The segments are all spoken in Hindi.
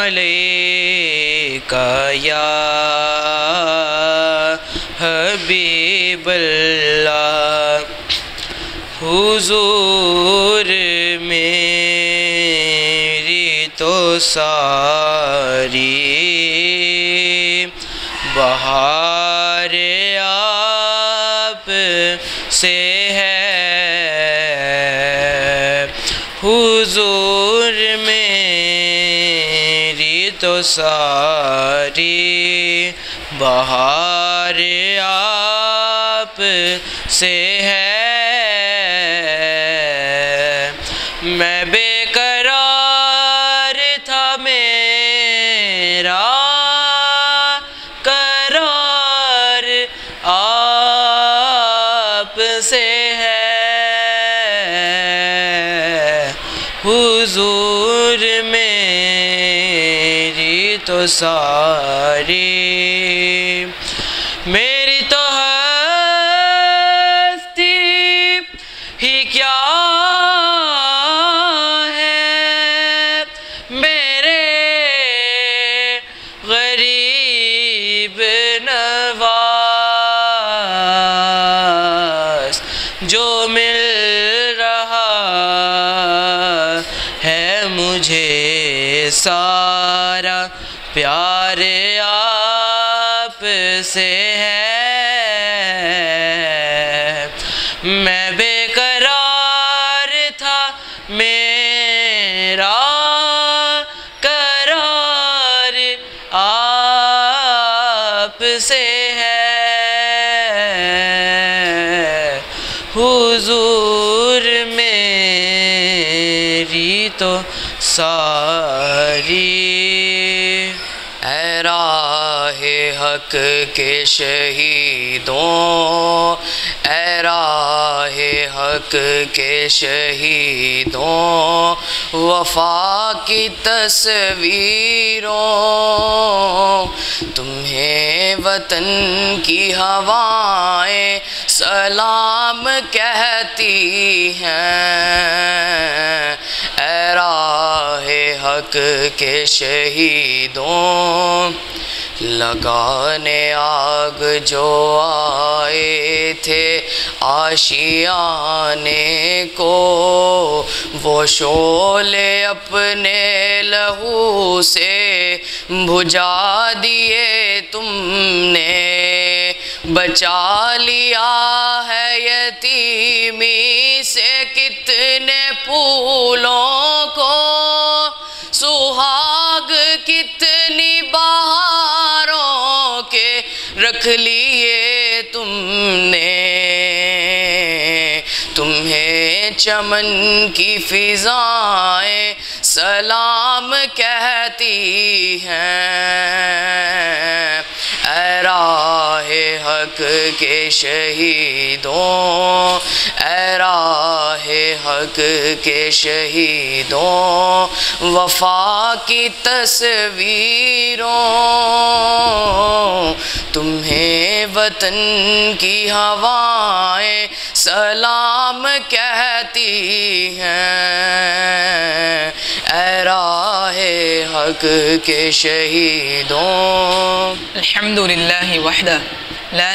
अलैका या हबीब अल्लाह हुजूर मेरी तो सारी बहार तो सारी बहार आप से है। सारी। मेरी तो हस्ती ही क्या है? मेरे गरीब नवास जो मिल रहा है मुझे सारा। प्यार आप से है। मैं बेकरार था, मेरा करार आप से है। हुजूर मेरी तो सारी हक के शहीदों, ऐ हक के शहीदों, वफा की तस्वीरों, तुम्हें वतन की हवाएँ सलाम कहती हैं। ऐ राहे हक के शहीदों लगाने आग जो आए थे, आशियाने को, वो शोले अपने लहू से बुझा दिए तुमने। बचा लिया है यतीमी से कितने फूलों को, सुहाग रख लिए तुमने। तुम्हें चमन की फिजाएँ सलाम कहती हैं। ऐ राहे हक के शहीदों, ऐ राहे हक के शहीदों, वफा की तस्वीरों, तुम्हें वतन की हवाएँ सलाम कहती हैं। ए राहे हक के शहीदों। अल्हम्दुलिल्लाहि वहदा, ला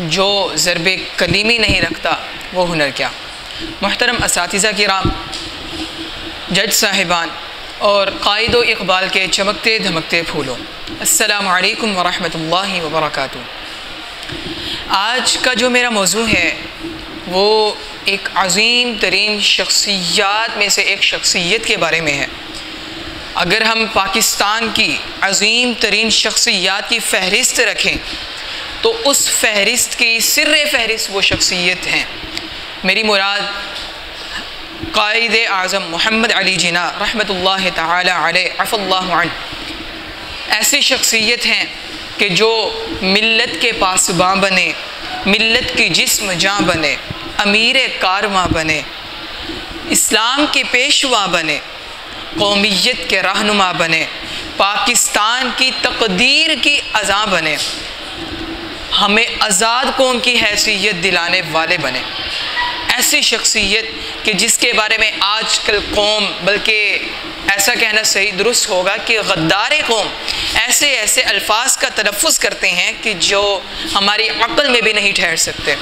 जो ज़रब कलीमी नहीं रखता, वो हुनर क्या? मोहतरम इस किराम जज साहिबान और कायद इकबाल के चमकते धमकते फूलों। असलकम वरहमल वबरक आज का जो मेरा मौजू है, वो एक अजीम तरीन शख्सियात में से एक शख्सियत के बारे में है। अगर हम पाकिस्तान की अजीम तरीन शख्सियात की फहरिस्त रखें तो उस फहरिस्त की सिर फहरिस्त वो शख्सियत हैं। मेरी मुराद कायद आज़म मोहम्मद अली जिना रहमतुल्लाह ताला ऐसी शख्सियत हैं कि जो मिल्लत के पासबाँ बने, मिल्लत की जिस्म जाँ बने, अमीर कारवा बने, इस्लाम के पेशवा बने कौमीत के रहनुमा बने, पाकिस्तान की तकदीर की अज़ा बने। हमें आज़ाद कौम की हैसियत दिलाने वाले बने। ऐसी शख्सियत कि जिसके बारे में आजकल कौम, बल्कि ऐसा कहना सही दुरुस्त होगा कि गद्दार कौम ऐसे ऐसे अल्फाज का तलफ़ करते हैं कि जो हमारी अक्ल में भी नहीं ठहर सकते।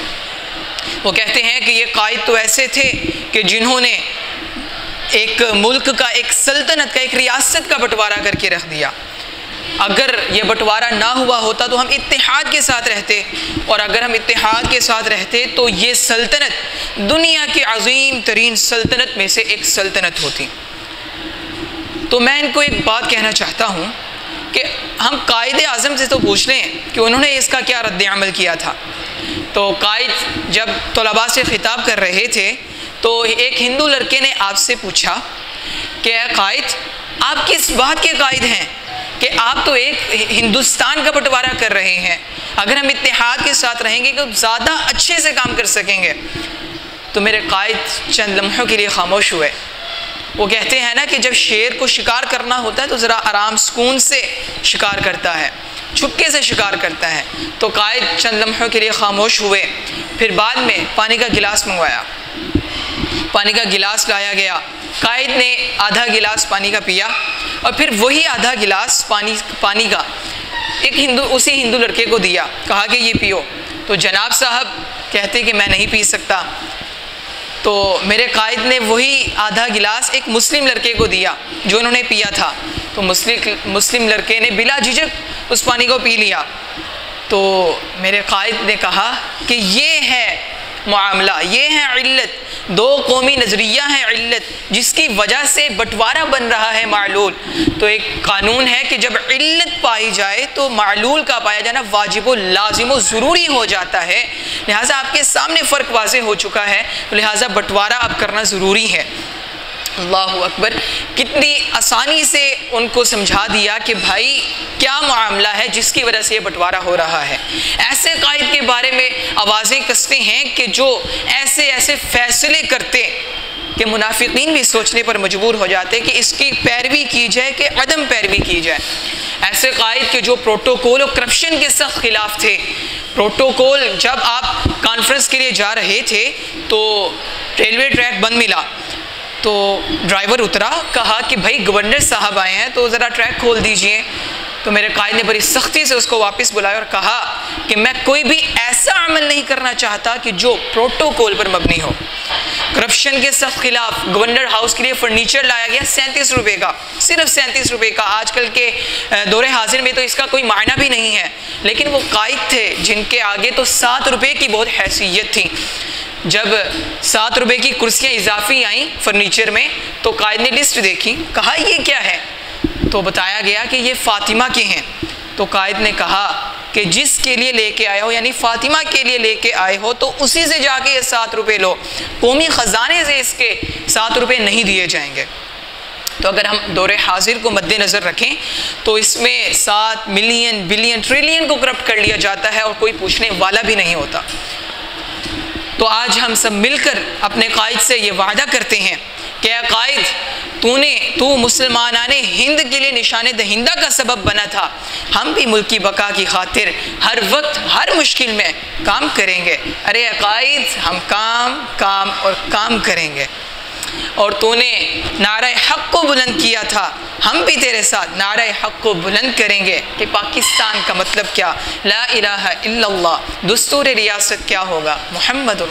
वो कहते हैं कि ये कायद तो ऐसे थे कि जिन्होंने एक मुल्क का, एक सल्तनत का, एक रियासत का बंटवारा करके रख दिया। अगर ये बंटवारा ना हुआ होता तो हम इतिहाद के साथ रहते और अगर हम इत्तेहाद के साथ रहते तो ये सल्तनत, दुनिया की अजीम तरीन सल्तनत में से एक सल्तनत होती। तो मैं इनको एक बात कहना चाहता हूँ कि हम कायद आज़म से तो पूछ लें कि उन्होंने इसका क्या रद्द अमल किया था। तो कायद जब तलबा से ख़िताब कर रहे थे तो एक हिंदू लड़के ने आपसे पूछा कि कायद, आप किस बात के कायद हैं? कि आप तो एक हिंदुस्तान का बंटवारा कर रहे हैं। अगर हम इतिहाद के साथ रहेंगे तो ज़्यादा अच्छे से काम कर सकेंगे तो मेरे कायद चंद लम्हों के लिए खामोश हुए। वो कहते हैं ना कि जब शेर को शिकार करना होता है तो ज़रा आराम सुकून से शिकार करता है, छुपके से शिकार करता है। तो कायद चंद लम्हों के लिए खामोश हुए। फिर बाद में पानी का गिलास मंगवाया। पानी का गिलास लाया गया। कायद ने आधा गिलास पानी का पिया। और फिर वही आधा गिलास पानी पानी का, एक हिंदू, उसी हिंदू लड़के को दिया, कहा कि ये पियो। तो जनाब साहब कहते कि मैं नहीं पी सकता। तो मेरे कायद ने वही आधा गिलास एक मुस्लिम लड़के को दिया, जो उन्होंने पिया था। तो मुस्लिम मुस्लिम लड़के ने बिला झिझक उस पानी को पी लिया। तो मेरे कायद ने कहा कि ये है मामला। ये है इल्लत। दो कौमी नज़रिया है इल्लत, जिसकी वजह से बंटवारा बन रहा है मालूल। तो एक कानून है कि जब इल्लत पाई जाए तो मालूल का पाया जाना वाजिब लाजिम ज़रूरी हो जाता है। लिहाजा आपके सामने फ़र्क वाज हो चुका है तो लिहाजा बंटवारा अब करना ज़रूरी है। अल्लाह अकबर, कितनी आसानी से उनको समझा दिया कि भाई, क्या मामला है जिसकी वजह से ये बंटवारा हो रहा है? ऐसे कायद के बारे में आवाज़ें कसते हैं कि जो ऐसे ऐसे फैसले करते कि मुनाफिकीन भी सोचने पर मजबूर हो जाते कि इसकी पैरवी की जाए कि अदम पैरवी की जाए। ऐसे कायद के जो प्रोटोकॉल और करप्शन के सख्त खिलाफ थे, प्रोटोकॉल जब आप कॉन्फ्रेंस के लिए जा रहे थे तो रेलवे ट्रैक बंद मिला। तो ड्राइवर उतरा, कहा कि भाई गवर्नर साहब आए हैं तो ज़रा ट्रैक खोल दीजिए। तो मेरे कायद ने बड़ी सख्ती से उसको वापस बुलाया और कहा कि मैं कोई भी ऐसा अमल नहीं करना चाहता कि जो प्रोटोकॉल पर मबनी हो। करप्शन के सख्त खिलाफ गवर्नर हाउस के लिए फर्नीचर लाया गया, सैंतीस रुपये का। सिर्फ़ सैंतीस रुपये का। आजकल के दौरे हाजिर में तो इसका कोई मायना भी नहीं है। लेकिन वो कायद थे जिनके आगे तो सात रुपये की बहुत हैसियत थी। जब सात रुपए की कुर्सियाँ इजाफी आई फर्नीचर में तो कायद ने लिस्ट देखी, कहा, ये क्या है? तो बताया गया कि ये फ़ातिमा के हैं। तो कायद ने कहा कि जिसके लिए लेके आए हो, यानी फ़ातिमा के लिए लेके आए हो तो उसी से जाके ये सात रुपये लो। कौमी ख़जाने से इसके सात रुपये नहीं दिए जाएँगे। तो अगर हम दौरे हाजिर को मद्देनज़र रखें तो इसमें सात मिलियन, बिलियन, ट्रिलियन को करप्ट कर लिया जाता है और कोई पूछने वाला भी नहीं होता। तो आज हम सब मिलकर अपने कायद से ये वादा करते हैं कि कायद तूने, तू मुसलमान ने हिंद के लिए निशान दहिंदा का सबब बना था। हम भी मुल्क बका की खातिर हर वक्त, हर मुश्किल में काम करेंगे। अरे अकायद हम काम काम और काम करेंगे। और तूने नारा हक को बुलंद किया था। हम भी तेरे साथ नारा हक को बुलंद करेंगे। कि पाकिस्तान का मतलब क्या? ला इलाहा इल्लल्लाह। दस्तूर रियासत क्या होगा? मोहम्मद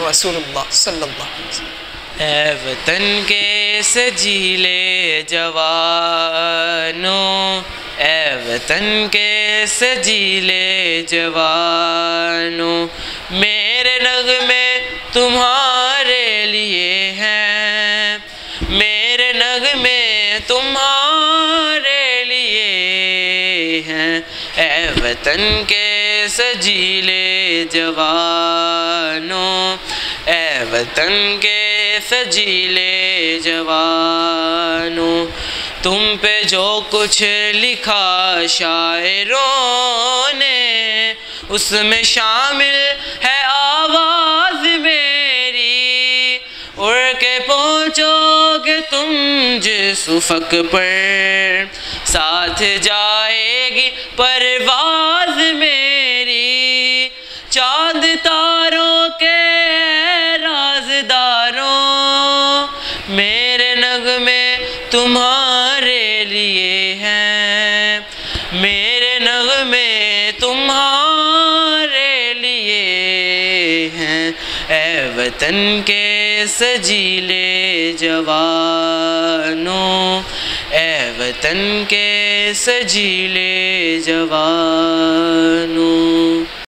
ए वतन के सजीले जवानों? ए वतन के सजीले जवानों? मेरे नग में तुम्हारे लिए हैं। मेरे नग में तुम्हारे लिए हैं। वतन के सजीले जवानों? ए वतन के सजीले जवानों, तुम पे जो कुछ लिखा शायरों ने, उसमें शामिल है आवाज़ मेरी। उड़ के पहुँचोगे तुम जिस उफक पर, साथ जाएगी परवाज वतन के सजीले जवानों? ए वतन के सजीले जवानों?